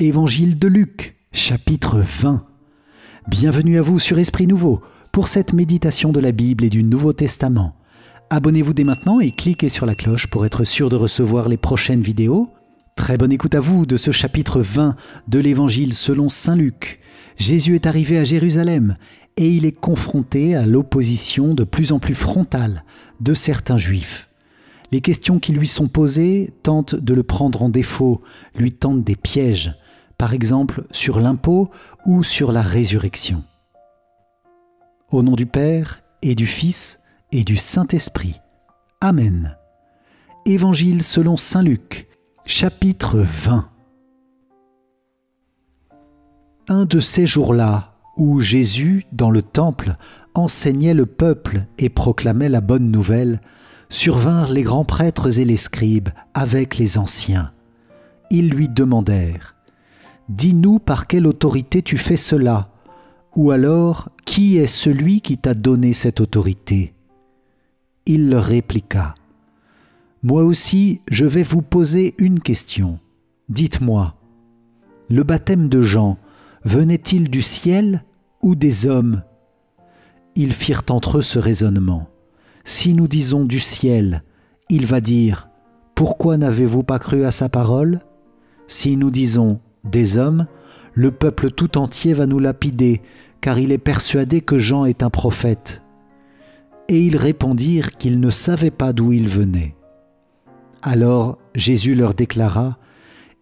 Évangile de Luc, chapitre 20. Bienvenue à vous sur Esprit Nouveau pour cette méditation de la Bible et du Nouveau Testament. Abonnez-vous dès maintenant et cliquez sur la cloche pour être sûr de recevoir les prochaines vidéos. Très bonne écoute à vous de ce chapitre 20 de l'Évangile selon Saint Luc. Jésus est arrivé à Jérusalem et il est confronté à l'opposition de plus en plus frontale de certains juifs. Les questions qui lui sont posées tentent de le prendre en défaut, lui tentent des pièges par exemple sur l'impôt ou sur la résurrection. Au nom du Père et du Fils et du Saint-Esprit. Amen. Évangile selon Saint Luc, chapitre 20. Un de ces jours-là, où Jésus, dans le temple, enseignait le peuple et proclamait la bonne nouvelle, survinrent les grands prêtres et les scribes avec les anciens. Ils lui demandèrent Dis-nous par quelle autorité tu fais cela. Ou alors, qui est celui qui t'a donné cette autorité? Il leur répliqua, Moi aussi, je vais vous poser une question. Dites-moi, le baptême de Jean venait-il du ciel ou des hommes? Ils firent entre eux ce raisonnement. Si nous disons du ciel, il va dire, Pourquoi n'avez-vous pas cru à sa parole? Si nous disons des hommes, le peuple tout entier va nous lapider, car il est persuadé que Jean est un prophète. Et ils répondirent qu'ils ne savaient pas d'où il venait. Alors Jésus leur déclara,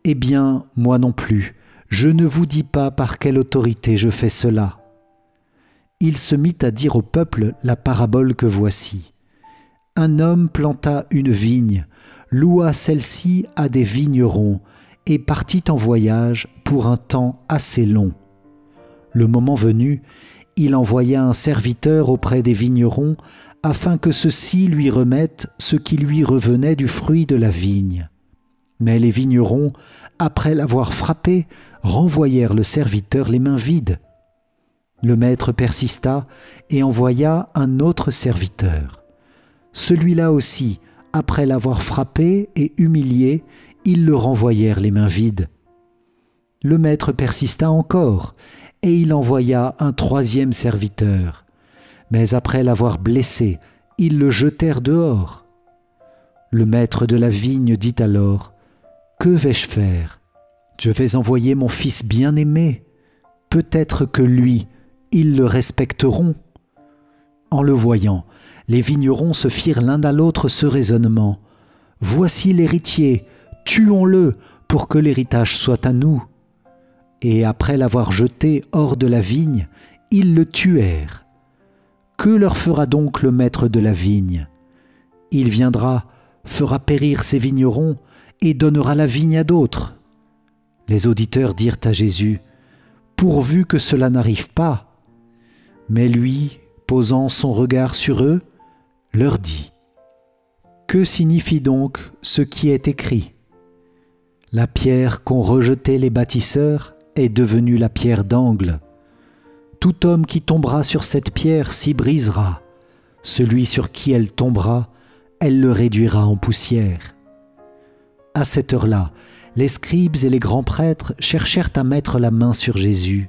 Eh bien, moi non plus, je ne vous dis pas par quelle autorité je fais cela. Il se mit à dire au peuple la parabole que voici. Un homme planta une vigne, loua celle-ci à des vignerons, et partit en voyage pour un temps assez long. Le moment venu, il envoya un serviteur auprès des vignerons afin que ceux-ci lui remettent ce qui lui revenait du fruit de la vigne. Mais les vignerons, après l'avoir frappé, renvoyèrent le serviteur les mains vides. Le maître persista et envoya un autre serviteur. Celui-là aussi, après l'avoir frappé et humilié, ils le renvoyèrent les mains vides. Le maître persista encore, et il envoya un troisième serviteur. Mais après l'avoir blessé, ils le jetèrent dehors. Le maître de la vigne dit alors, Que vais-je faire? Je vais envoyer mon fils bien-aimé. Peut-être que lui, ils le respecteront. En le voyant, les vignerons se firent l'un à l'autre ce raisonnement. Voici l'héritier, tuons-le pour que l'héritage soit à nous. Et après l'avoir jeté hors de la vigne, ils le tuèrent. Que leur fera donc le maître de la vigne? Il viendra, fera périr ses vignerons et donnera la vigne à d'autres. Les auditeurs dirent à Jésus, Pourvu que cela n'arrive pas. Mais lui, posant son regard sur eux, leur dit, Que signifie donc ce qui est écrit? La pierre qu'ont rejetée les bâtisseurs est devenue la pierre d'angle. Tout homme qui tombera sur cette pierre s'y brisera. Celui sur qui elle tombera, elle le réduira en poussière. À cette heure-là, les scribes et les grands prêtres cherchèrent à mettre la main sur Jésus,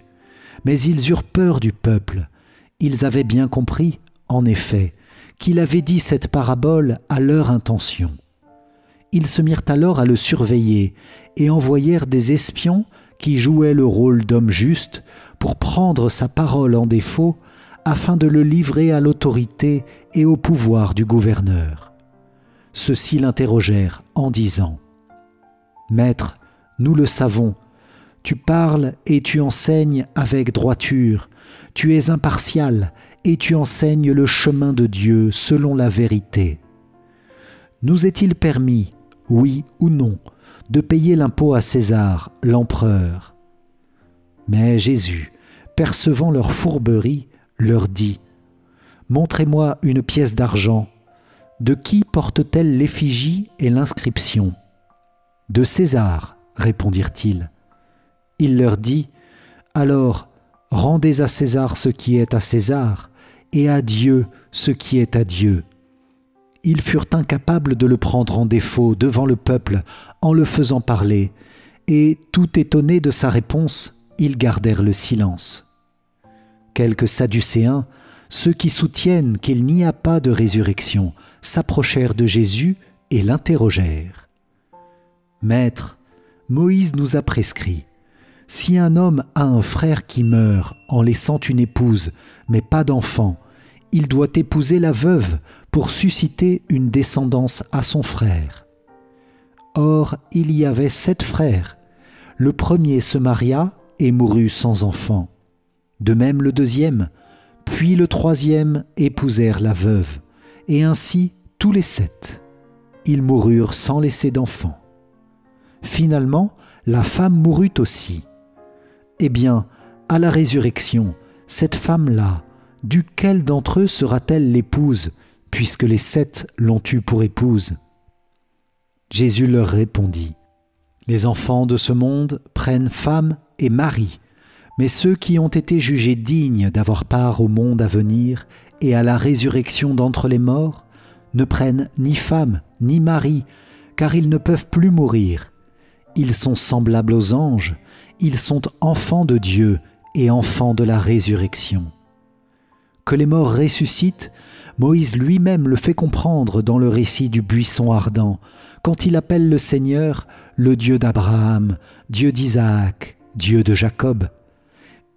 mais ils eurent peur du peuple. Ils avaient bien compris, en effet, qu'il avait dit cette parabole à leur intention. Ils se mirent alors à le surveiller et envoyèrent des espions qui jouaient le rôle d'hommes justes pour prendre sa parole en défaut afin de le livrer à l'autorité et au pouvoir du gouverneur. Ceux-ci l'interrogèrent en disant Maître, nous le savons, tu parles et tu enseignes avec droiture, tu es impartial et tu enseignes le chemin de Dieu selon la vérité. Nous est-il permis oui ou non, de payer l'impôt à César, l'empereur. Mais Jésus, percevant leur fourberie, leur dit, Montrez-moi une pièce d'argent. De qui porte-t-elle l'effigie et l'inscription? De César, répondirent-ils. Il leur dit, Alors, rendez à César ce qui est à César, et à Dieu ce qui est à Dieu ils furent incapables de le prendre en défaut devant le peuple en le faisant parler, et, tout étonnés de sa réponse, ils gardèrent le silence. Quelques Sadducéens, ceux qui soutiennent qu'il n'y a pas de résurrection, s'approchèrent de Jésus et l'interrogèrent. Maître, Moïse nous a prescrit, si un homme a un frère qui meurt en laissant une épouse, mais pas d'enfant, il doit épouser la veuve pour susciter une descendance à son frère. Or, il y avait sept frères. Le premier se maria et mourut sans enfant. De même le deuxième, puis le troisième épousèrent la veuve, et ainsi tous les sept. Ils moururent sans laisser d'enfant. Finalement, la femme mourut aussi. Eh bien, à la résurrection, cette femme-là, duquel d'entre eux sera-t-elle l'épouse, puisque les sept l'ont eue pour épouse Jésus leur répondit, Les enfants de ce monde prennent femme et mari, mais ceux qui ont été jugés dignes d'avoir part au monde à venir et à la résurrection d'entre les morts ne prennent ni femme ni mari, car ils ne peuvent plus mourir. Ils sont semblables aux anges, ils sont enfants de Dieu et enfants de la résurrection. Que les morts ressuscitent, Moïse lui-même le fait comprendre dans le récit du buisson ardent, quand il appelle le Seigneur le Dieu d'Abraham, Dieu d'Isaac, Dieu de Jacob.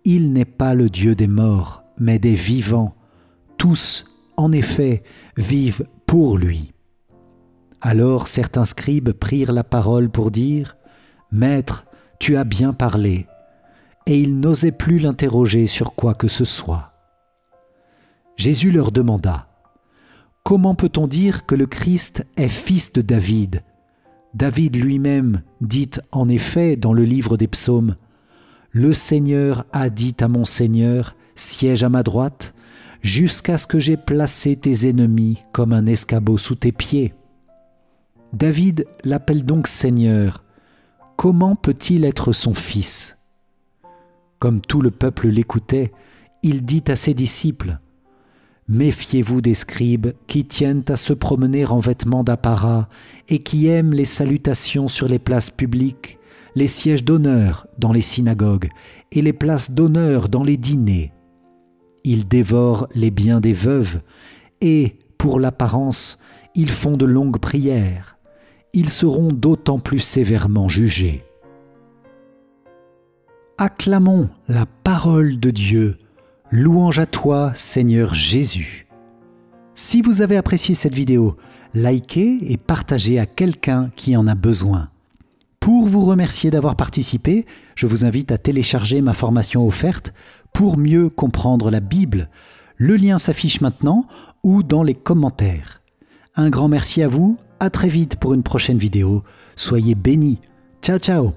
Il n'est pas le Dieu des morts, mais des vivants. Tous, en effet, vivent pour lui. Alors certains scribes prirent la parole pour dire, Maître, tu as bien parlé, et ils n'osaient plus l'interroger sur quoi que ce soit. Jésus leur demanda, Comment peut-on dire que le Christ est fils de David? David lui-même dit en effet dans le livre des psaumes, Le Seigneur a dit à mon Seigneur, siège à ma droite, jusqu'à ce que j'ai placé tes ennemis comme un escabeau sous tes pieds. David l'appelle donc Seigneur. Comment peut-il être son fils? Comme tout le peuple l'écoutait, il dit à ses disciples, Méfiez-vous des scribes qui tiennent à se promener en vêtements d'apparat et qui aiment les salutations sur les places publiques, les sièges d'honneur dans les synagogues et les places d'honneur dans les dîners. Ils dévorent les biens des veuves et, pour l'apparence, ils font de longues prières. Ils seront d'autant plus sévèrement jugés. Acclamons la parole de Dieu Louange à toi, Seigneur Jésus. Si vous avez apprécié cette vidéo, likez et partagez à quelqu'un qui en a besoin. Pour vous remercier d'avoir participé, je vous invite à télécharger ma formation offerte pour mieux comprendre la Bible. Le lien s'affiche maintenant ou dans les commentaires. Un grand merci à vous, à très vite pour une prochaine vidéo. Soyez bénis. Ciao ciao